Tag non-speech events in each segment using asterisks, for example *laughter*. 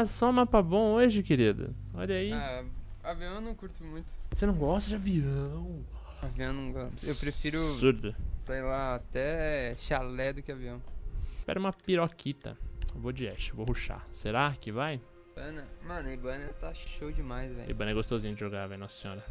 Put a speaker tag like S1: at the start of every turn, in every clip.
S1: Ah, só mapa bom hoje, querido. Olha aí.
S2: Ah, avião eu não curto muito.
S1: Você não gosta de avião?
S2: Avião eu não gosto. Eu prefiro,
S1: Absurdo.
S2: sei lá, até chalé do que avião.
S1: Espera uma piroquita. Eu vou de Ash, vou ruxar. Será que vai?
S2: Ibana, mano, Ibana tá show demais, velho.
S1: Ibana é gostosinho de jogar, velho, nossa senhora.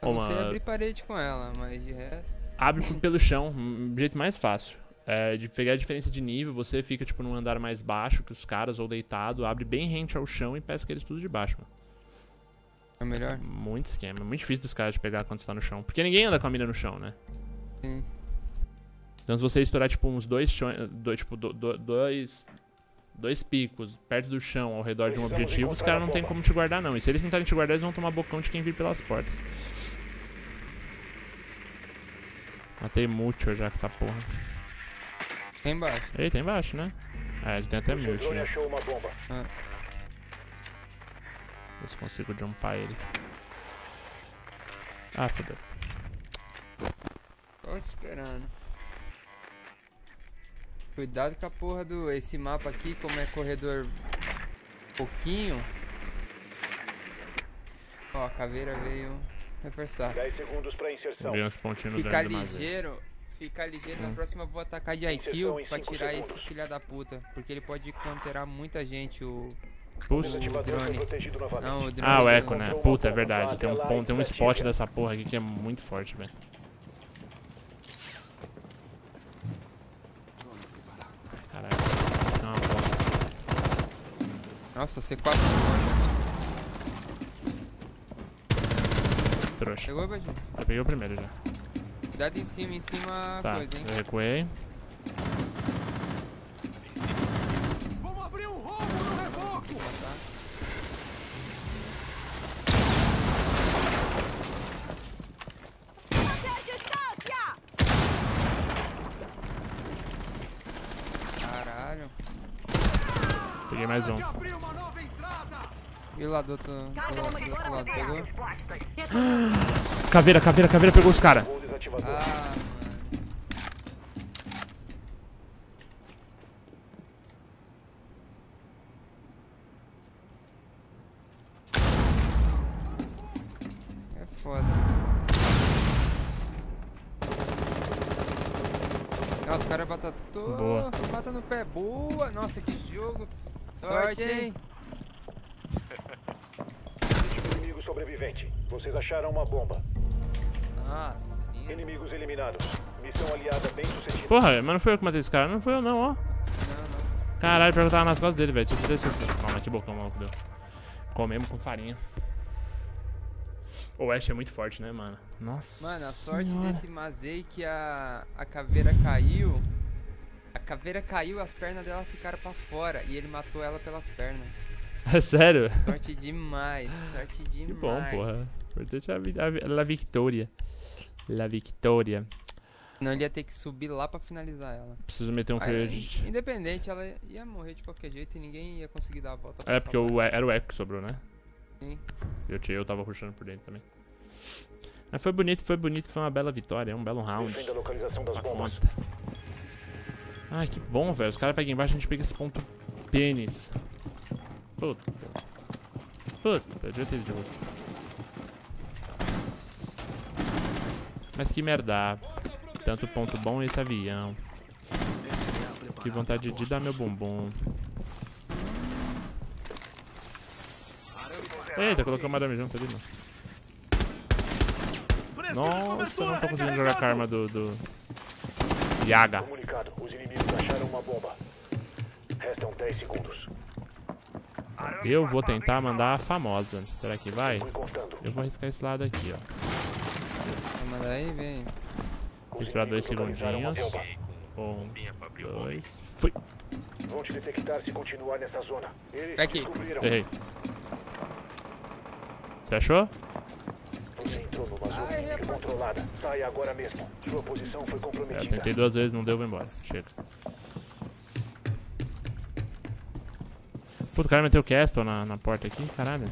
S2: Eu não
S1: Uma-
S2: sei abrir parede com ela, mas de resto.
S1: Abre pelo chão, um jeito mais fácil. É, de pegar a diferença de nível, você fica tipo num andar mais baixo que os caras ou deitado, abre bem rente ao chão e pesca eles tudo de baixo, mano.
S2: É melhor?
S1: Muito esquema, muito difícil dos caras de pegar quando você tá no chão. Porque ninguém anda com a mira no chão, né?
S2: Sim.
S1: Então se você estourar tipo uns dois chões, dois, tipo, do- do- dois, dois picos perto do chão ao redor de um objetivo, os caras não tem como te guardar não. E se eles tentarem te guardar, eles vão tomar bocão de quem vir pelas portas. Matei muito já com essa porra.
S2: Tem embaixo.
S1: Ei, tem embaixo, né? É, ele tem até mute,
S3: Zone
S1: né?
S3: achou uma bomba.
S1: Ver se consigo jumpar ele. Ah, fodeu.
S2: Tô te esperando. Cuidado com a porra do. Esse mapa aqui, como é corredor pouquinho. Ó, a caveira veio reforçar.
S3: 10 segundos pra inserção.
S1: Vi uns pontinhos
S2: Ficar ligeiro, ficar ligeiro, na
S1: Hum.
S2: próxima eu vou atacar de IQ pra tirar
S3: segundos.
S2: esse filha da puta. Porque ele pode counterar muita gente, o.
S3: Desativador foi
S2: drone. Não, o drone.
S1: Ah, o Echo, né? Puta, é verdade. Tem um, ponto, tem um spot dessa porra aqui que é muito forte, velho. Caralho. Não.
S2: Nossa, C4
S1: Trouxa.
S2: Chegou, Badinho?
S1: Eu peguei o primeiro já.
S2: Cuidado em cima, em cima
S1: Tá,
S2: coisa, hein?
S1: eu recuei.
S4: Vamos abrir um rombo no reboco!
S2: Tá? Caralho.
S1: Peguei mais um.
S2: E lá do outro, do outro lado, pegou?
S1: Caveira, caveira, caveira pegou os caras.
S3: Gol desativador.
S2: Ah, mano. É foda. Nossa, os caras batam todo.
S1: Boa.
S2: Bata no pé. Boa! Nossa, que jogo! Sorte, hein?
S3: Último inimigo sobrevivente. Vocês acharam uma bomba.
S2: Nossa.
S3: Inimigos eliminados. Missão aliada bem sucedida.
S1: Porra, mas não foi eu que matei esse cara. Não foi eu não, ó.
S2: Não, não.
S1: Caralho, pior que eu tava nas costas dele, velho. Deixa eu ver se eu... Calma, que bocão maluco deu. Comemos com farinha. O Ash é muito forte, né, mano? Nossa.
S2: Mano, a sorte
S1: senhora.
S2: desse Mazei que a, a caveira caiu. A caveira caiu, as pernas dela ficaram pra fora e ele matou ela pelas pernas. *laughs*
S1: É sério?
S2: Sorte demais, sorte demais.
S1: Que bom, porra. Importante é a, vi- a, vi- la victoria.
S2: Senão ele ia ter que subir lá pra finalizar ela.
S1: Preciso meter um feio.
S2: independente, ela ia morrer de qualquer jeito e ninguém ia conseguir dar a volta. pra
S1: É, porque o, era o Echo que sobrou, né?
S2: Sim.
S1: Eu, tinha, eu tava rushando por dentro também. Mas foi bonito, foi bonito, foi uma bela vitória, é um belo round. Ai, que bom, velho. Os caras pegam embaixo e a gente pega esse ponto pênis. Puta. Puta, eu devia ter ido de volta. Mas que merda. Tanto ponto bom esse avião. Que vontade de dar meu bumbum. Eita, colocou uma dama junto ali, mano. Nossa, eu não tô conseguindo jogar com a arma do. do... Yaga.
S3: Comunicado. Os inimigos acharam uma bomba. Restam 10 segundos.
S1: Eu vou tentar mandar a famosa. Será que vai? Eu vou arriscar esse lado aqui, ó.
S2: Manda aí, vem.
S1: Vou esperar dois segundinhos. Um, dois. Fui.
S3: Vão te detectar se continuar nessa zona. Eles
S2: Aqui.
S1: Errei. Você achou?
S3: Você entrou numa zona
S2: Ai,
S3: controlada. Saia agora mesmo. Sua posição foi
S1: É, eu
S3: comprometida.
S1: tentei duas vezes, não deu, vou embora. Chega. Puta, o cara meteu o Castle na, na porta aqui, caralho.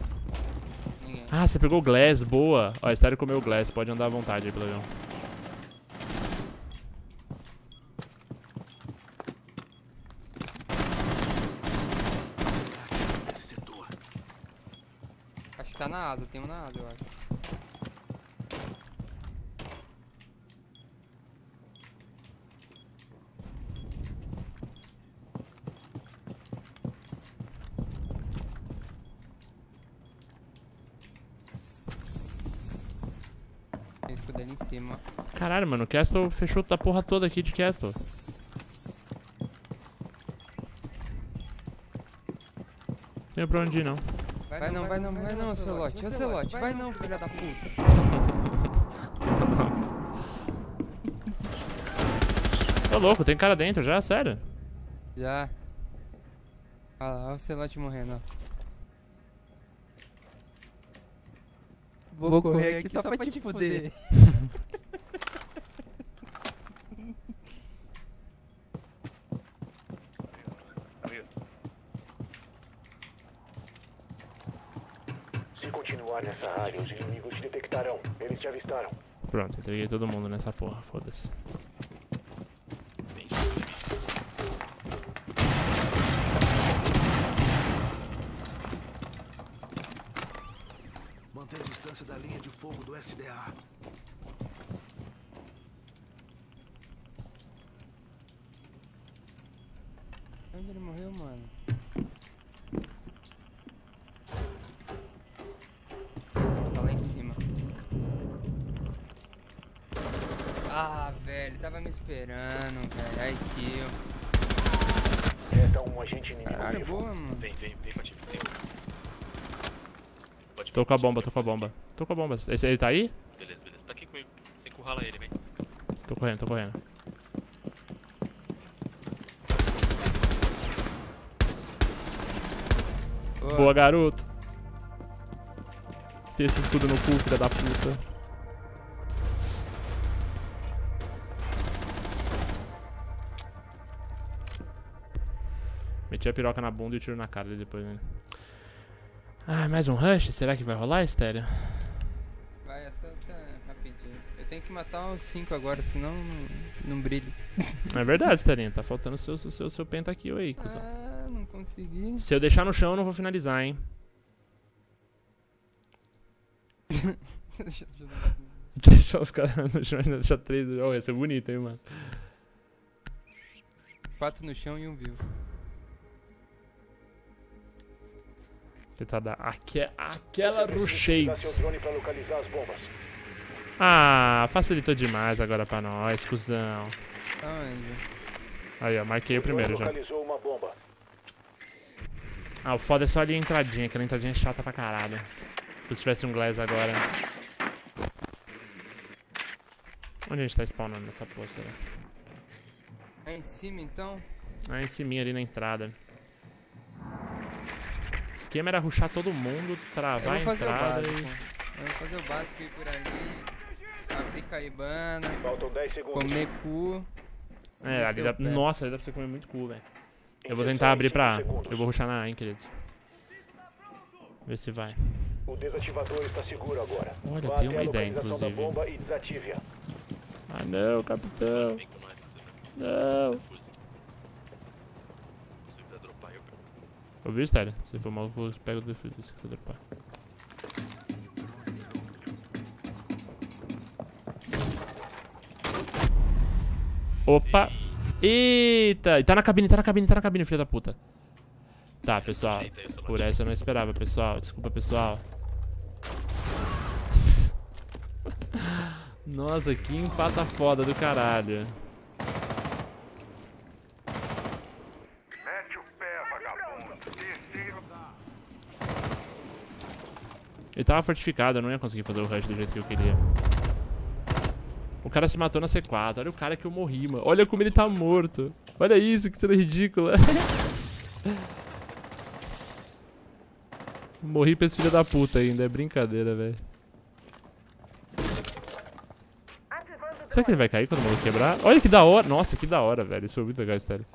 S1: Ah, você pegou o Glass, boa. Ó, espero comer o Glass, pode andar à vontade aí, Plagão. Acho que
S2: tá na asa, tem um na asa, eu acho.
S1: Caralho, mano, o Castle fechou a porra toda aqui de Castle. Não tem pra onde ir, não.
S2: Vai não, vai não, vai não, Celote. Celote, vai não, filha da puta. *laughs*
S1: Tô louco, tem cara dentro já, sério.
S2: Já. Olha lá, olha o Celote morrendo, ó. Vou, correr aqui só pra te fuder.
S3: Se *laughs* continuar nessa área, os inimigos te detectarão. Eles te avistaram.
S1: Pronto, entreguei todo mundo nessa porra, foda-se.
S2: Velho, tava me esperando, velho. Ai, kill.
S3: Resta um agente inimigo
S2: Caralho,
S3: vivo.
S2: boa, mano.
S5: Vem, vem, vem, Patife, vem. Pode
S1: Tô com a bomba, tô com a bomba. Tô com a bomba. Esse ele tá aí?
S5: Beleza, beleza. Tá aqui comigo. Você encurrala ele, vem.
S1: Tô correndo, tô correndo.
S2: Boa.
S1: Boa, garoto. Enfia esse escudo no cu, filha da puta. Meti a piroca na bunda e o tiro na cara depois, né? Ah, mais um rush? Será que vai rolar, Estéreo?
S2: Vai, essa tá rapidinho. Eu tenho que matar uns 5 agora, senão não, não brilho. *laughs*
S1: É verdade, Esterinho. Tá faltando o seu, seu, seu, seu pentakill aí, cuzão.
S2: Ah, não consegui.
S1: Se eu deixar no chão, eu não vou finalizar, hein? *laughs* *laughs* Deixar os caras no chão e ainda deixar três. Oh, ia ser bonito, hein, mano?
S2: Quatro no chão e um vivo.
S1: Tentar dar aque, aquela rushades. Ah, facilitou demais agora pra nós, cuzão. Aí, ó, marquei o primeiro já. Ah, o foda é só ali a entradinha, aquela entradinha é chata pra caralho. Se tivesse um glass agora. Onde a gente tá spawnando nessa porra, será?
S2: É em cima então?
S1: Ah, em cima ali na entrada. O esquema era rushar todo mundo, travar a
S2: vou fazer o
S1: entrada e...
S2: Vou fazer o básico ir por ali. Abrir caibana.
S3: Faltam 10 segundos.
S2: Comer cu.
S1: É, ali dá... Nossa, ali dá pra você comer muito cu, velho. Eu vou tentar abrir pra A.
S3: 5 segundos.
S1: Eu vou rushar na A, hein, queridos. Ver se vai.
S3: O desativador está seguro agora.
S1: Olha,
S3: Vá
S1: tem uma ideia, inclusive. Ah, não, capitão. Não.
S5: Se quiser dropar, eu pego.
S1: Ouviu, Stélio? Se for mal, eu pego o defeito se você dropar. Opa! Eita! Tá na cabine, tá na cabine, tá na cabine, filha da puta. Tá, pessoal. Por essa eu não esperava, pessoal. Desculpa, pessoal. *laughs* Nossa, que empata foda do caralho.
S4: Mete o pé, vagabundo. Terceiro.
S1: Ele tava fortificado, eu não ia conseguir fazer o rush do jeito que eu queria. O cara se matou na C4. Olha o cara que eu morri, mano. Olha como ele tá morto. Olha isso, que cena ridícula. *laughs* morri pra esse filho da puta ainda. É brincadeira, velho. Será que ele vai cair quando o maluco quebrar? Olha que da hora. Nossa, que da hora, velho. Isso foi muito legal, sério.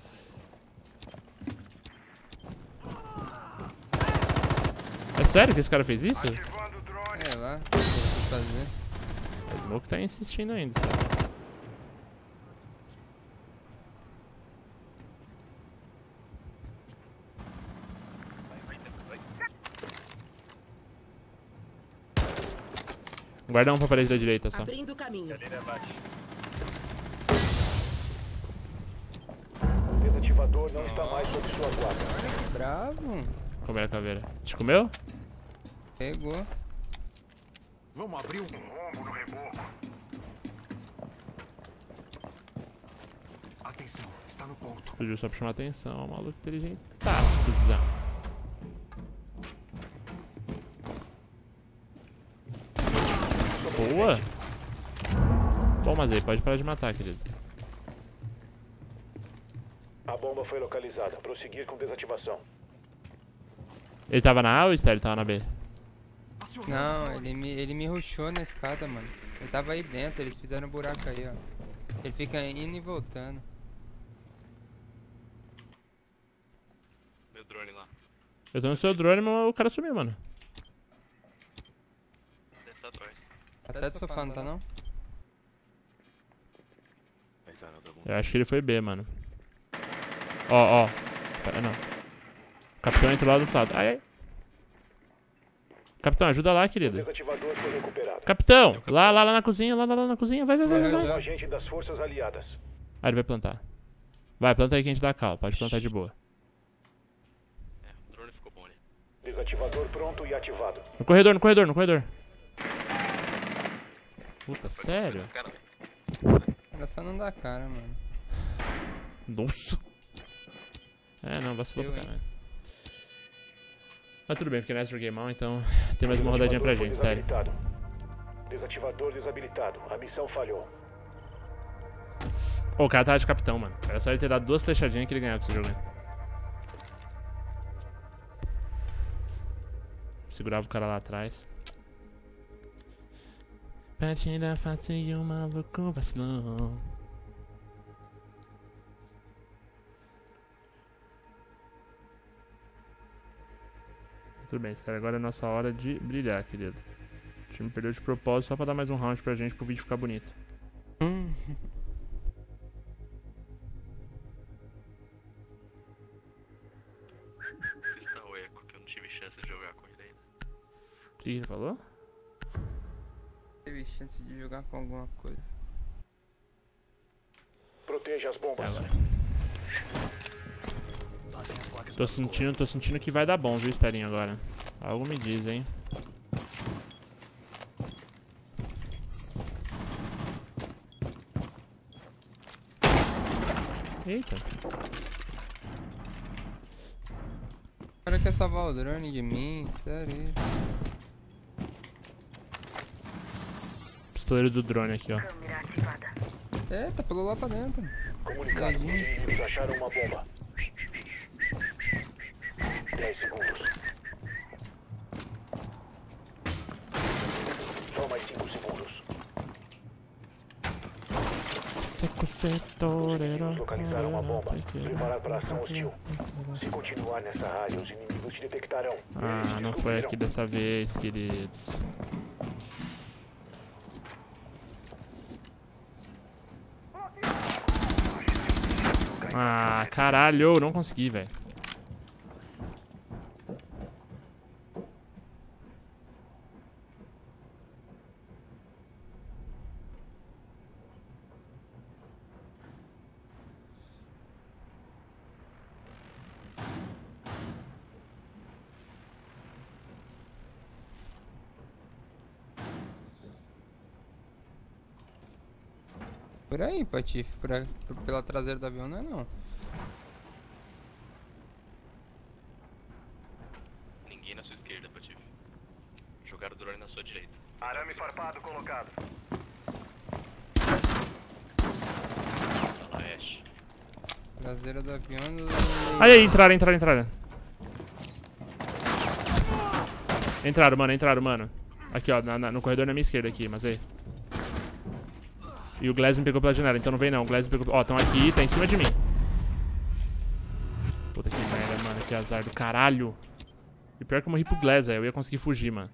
S1: É sério que esse cara fez isso?
S4: Ativando o drone.
S2: É lá. O que eu vou fazer?
S1: O Smoke tá insistindo ainda, sabe? Guarda um pra parede da direita só.
S6: Abrindo o caminho.
S3: Desativador não está mais sob sua guarda.
S2: Bravo.
S1: Comer a caveira. Te comeu?
S2: Pegou.
S4: Vamos abrir um rombo no reboco. Atenção, está no ponto.
S1: Pediu só pra chamar atenção. ó, Maluco inteligente. Tá, cuzão. Boa. Toma, Zé. Pode parar de matar, querido.
S3: A bomba foi localizada. Prosseguir com desativação.
S1: Ele tava na A ou Esther? Ele tava na B?
S2: Não, ele me, ele me rushou na escada, mano. Ele tava aí dentro, eles fizeram um buraco aí, ó. Ele fica indo e voltando.
S5: Meu drone lá.
S1: Eu tô no seu drone, mas o cara sumiu, mano.
S5: Deve estar atrás.
S2: Até do sofá, não tá não?
S5: Tá.
S1: Eu acho que ele foi B, mano. Ó, ó. Pera, não. O capitão entrou lá do outro lado. Ai, ai. Capitão, ajuda lá, querido. Capitão! Lá, lá, lá na cozinha, lá, lá, lá na cozinha. Vai, vai, vai, vai.
S2: Vai.
S1: Ah, ele vai plantar. Vai, planta aí que a gente dá cal. Pode plantar de boa.
S5: É, o drone ficou bom ali.
S3: Desativador pronto e ativado.
S1: No corredor, no corredor, no corredor. Puta, sério?
S2: Só não dar cara, mano.
S1: Nossa. É, não, vacilou
S2: Eu,
S1: pra caralho. Mas tudo bem, porque nós joguei mal, então tem mais uma rodadinha pra gente, sério.
S3: Desativador desabilitado. A missão falhou.
S1: O cara tava de capitão, mano. Era só ele ter dado duas flechadinhas que ele ganhava esse jogo. né? Segurava o cara lá atrás. Partida fácil e um maluco vacilão. Tudo bem, cara. Agora é nossa hora de brilhar, querido. O time perdeu de propósito só pra dar mais um round pra gente pro vídeo ficar bonito.
S2: Hum.
S5: O eco, que eu não tive chance de jogar com ele ainda.
S1: O que que ele falou?
S2: Teve chance de jogar com alguma coisa.
S3: Proteja as bombas.
S1: É agora. Tô sentindo, tô sentindo que vai dar bom, viu, Sterinho, agora. Algo me diz, hein. Eita.
S2: O cara quer salvar o drone de mim, sério isso.
S1: Pistoleiro do drone aqui, ó.
S2: Eita, pulou lá pra dentro.
S3: Comunicado. Acharam uma bomba. 10 segundos. Só mais 5 segundos.
S1: Seco setorero.
S3: Localizaram uma bomba. Preparar para ação hostil. Se continuar nessa área, os inimigos te detectarão.
S1: Ah, não foi aqui dessa vez, queridos. Ah, caralho, não consegui, velho.
S2: Por aí, Patife, por a- por- pela traseira do avião não é não.
S5: Ninguém na sua esquerda, Patife. Jogaram o drone na sua direita.
S3: Arame farpado colocado.
S2: Traseira do avião.
S1: Aí, aí, entraram, entraram, entraram. Entraram, mano, entraram, mano. Aqui, ó, na- na- no corredor na minha esquerda aqui, mas aí. E o Glass me pegou pela janela, então não vem não. O Glass me pegou. Ó, estão aqui, tá em cima de mim. Puta que merda, mano. Que azar do caralho. E pior que eu morri pro Glass, velho. Eu ia conseguir fugir, mano.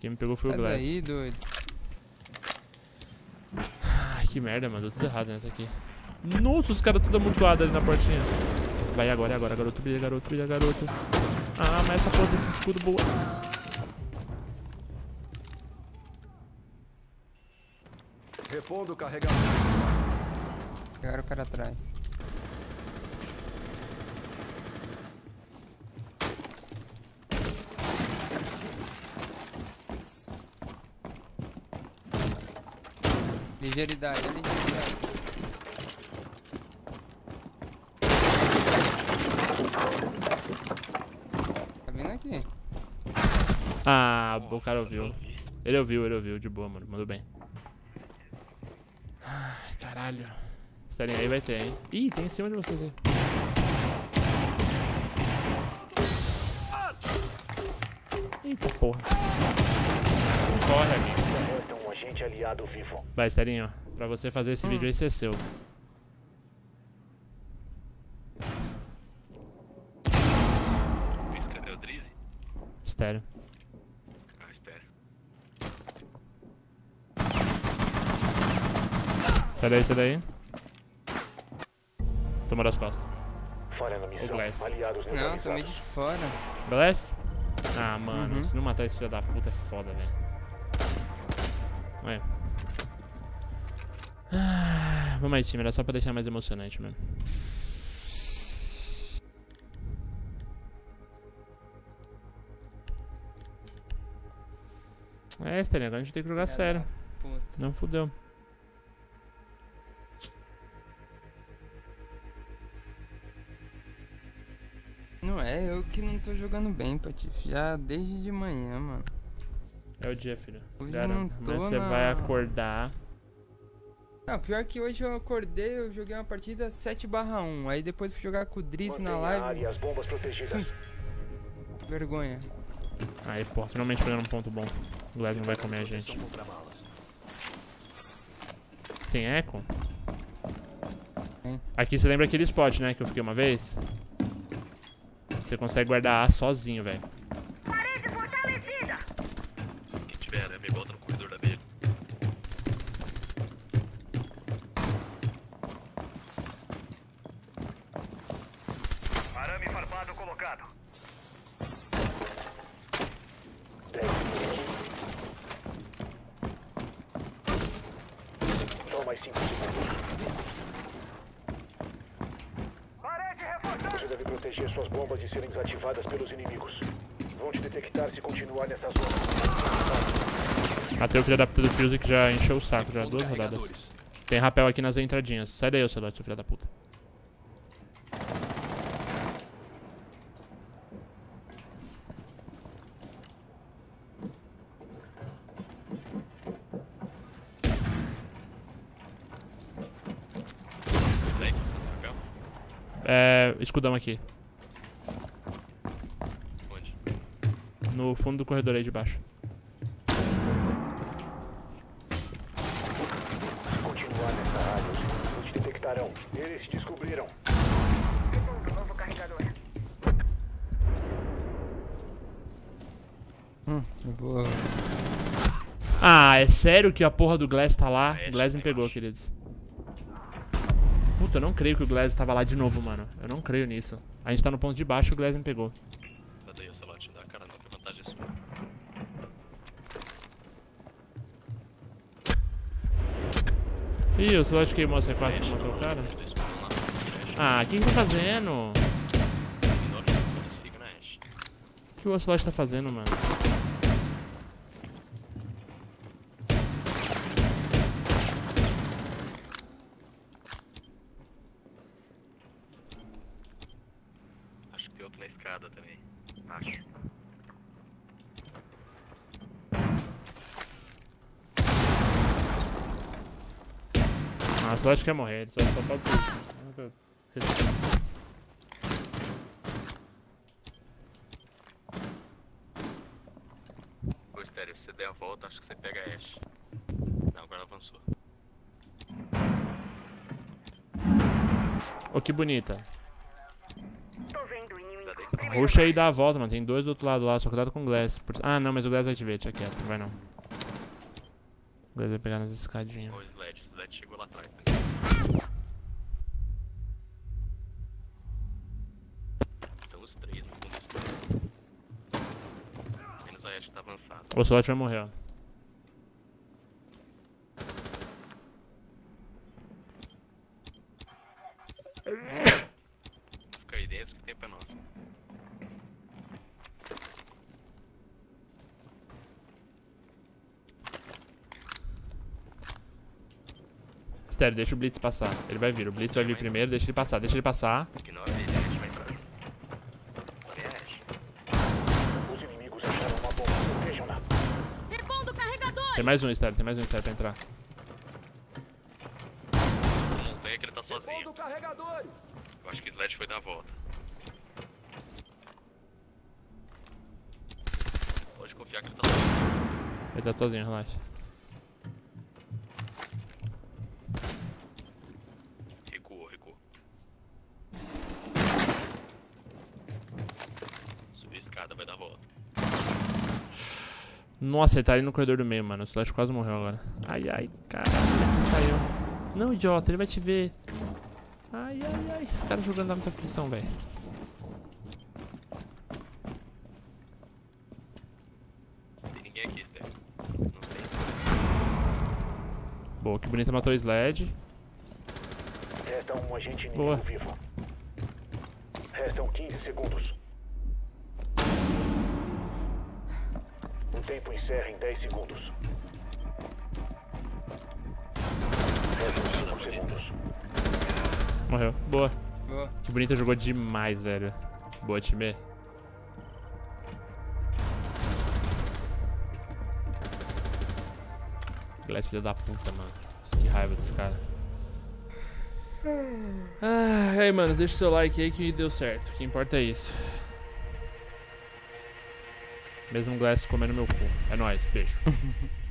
S1: Quem me pegou foi o
S2: Sai
S1: Glass.
S2: daí, doido.
S1: Ai, que merda, mano. Deu tudo errado nessa aqui. Nossa, os caras tudo amontoados ali na portinha. Vai agora, é agora, garoto. Brilha, garoto, brilha, garoto. Ah, mas essa porra desse escudo boa.
S4: Repondo o carregador.
S2: Pegaram para trás. Ligeridade, é ligeridade. Tá vindo aqui.
S1: Ah, o cara ouviu. Ele ouviu, ele ouviu, de boa, mano. Mandou bem. Ai, caralho. Sterling aí vai ter, hein? Ih, tem em cima de vocês aí. Eita porra. Não corre, amigo.
S3: Resta um agente aliado vivo.
S1: Vai, Sterling, ó. Pra você fazer esse
S2: Hum.
S1: vídeo aí, esse é seu.
S5: Isso, cadê o Drizzy?
S1: Estéreo.
S5: Ah, espera.
S1: Sai daí, sai daí. Toma das costas.
S3: Falha na missão.
S1: Glass.
S3: Aliados
S2: Não, tomei de
S3: neutralizados.
S2: fora.
S1: Beleza? Ah, mano,
S2: Uhum.
S1: se não matar esse filho da puta é foda, velho. Ué. Ah, vamos aí, time. Era só pra deixar mais emocionante mesmo. É, Sterling, agora a gente tem que jogar sério.
S2: Puta.
S1: Não fudeu.
S2: É, eu que não tô jogando bem, Patife. Já desde de manhã, mano.
S1: É o dia, filho.
S2: Hoje não tô
S1: Amanhã você
S2: na-
S1: vai acordar.
S2: Não, pior que hoje eu acordei, eu joguei uma partida 7 barra 1. Aí depois fui jogar com o Driz na live.
S3: e as bombas protegidas.
S2: Vergonha.
S1: Aí, pô, finalmente pegando um ponto bom. O Glass não vai comer a gente. Tem eco?
S2: Tem.
S1: Aqui você lembra aquele spot, né? Que eu fiquei uma vez? Você consegue guardar A sozinho, velho.
S5: Quem tiver arame, bota no corredor da B.
S3: Arame farpado colocado. 10 minutos. Só mais 5 segundos. Você deve proteger suas bombas de serem desativadas pelos inimigos. Vão te detectar se continuar nessa zona.
S1: Matei o filho da puta do Fuse que já encheu o saco, já duas rodadas. Tem rapel aqui nas entradinhas. Sai daí, ô Celote, seu filho da puta. É. Escudão aqui.
S5: Onde?
S1: No fundo do corredor aí de baixo.
S3: Se continuar nessa área, os inimigos te detectarão. Eles te descobriram.
S2: Hum, eu vou.
S1: Ah, é sério que a porra do Glass tá lá?
S5: É,
S1: O Glass me pegou, queridos. Puta, eu não creio que o Glass tava lá de novo, mano. Eu não creio nisso. A gente tá no ponto de baixo e o Glass me pegou.
S5: Dá daí, Celote. Dá a cara não, que.
S1: Ih, o queimou a C4 e matou o cara? Ah, o que que tá fazendo? O que o Ocelot tá fazendo, mano?
S5: Acho que tem outro na escada também. Acho.
S1: Ah, o Ocelot quer morrer, ele só, só pode ser. isso.
S5: Ô, Estéreo, se você der a volta, acho que você pega a Ash. Não, agora avançou.
S1: Ô, que bonita. Ruxa aí dá a volta, mano. Tem dois do outro lado lá, só cuidado com o Glass. Por- Ah, não, mas o Glass vai te ver, deixa quieto, não vai não. O Glass vai pegar nas escadinhas.
S5: Tá o SWAT vai morrer, ó. Fica aí dentro que
S1: tempo é nosso. Sério, deixa o Blitz passar. Ele vai vir. O Blitz vai vir primeiro, deixa ele passar, deixa ele passar.
S5: Ignora.
S1: Mais um, Estéreo, tem mais um Estéreo pra entrar.
S5: Não vem que ele tá sozinho. Eu acho que o Sled foi dar a volta. Pode confiar que ele tá sozinho.
S1: Ele tá sozinho, relaxa.
S5: Recuou, recuou. Subir a escada, vai dar a volta.
S1: Nossa, ele tá ali no corredor do meio, mano. O Slash quase morreu agora. Ai, ai, caralho. ele Saiu. Não, idiota, ele vai te ver. Ai, ai, ai. Esse cara jogando dá muita aflição, velho.
S5: Tem ninguém aqui, Steph. Não tem.
S1: Boa, que bonita matou o Sled.
S3: Resta um agente
S1: Boa.
S3: vivo. Restam 15 segundos. O tempo encerra em 10 segundos. Restam 5 segundos.
S1: Morreu. Boa.
S2: Boa.
S1: Que bonita jogou demais, velho. Boa, time. Glass filho da puta, mano. Que raiva desse cara. Ah, e aí, mano, deixa o seu like aí que deu certo. O que importa é isso. Mesmo Glass comendo meu cu. É nóis, beijo. *laughs*